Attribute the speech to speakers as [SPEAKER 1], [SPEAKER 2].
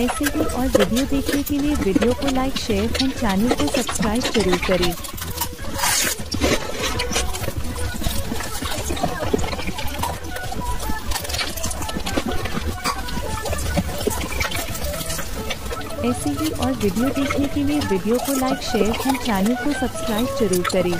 [SPEAKER 1] ऐसे ही और वीडियो देखने के लिए वीडियो को लाइक शेयर एंड चैनल को सब्सक्राइब ज़रूर करें। ऐसे ही और वीडियो देखने के लिए वीडियो को लाइक शेयर एंड चैनल को सब्सक्राइब ज़रूर करें।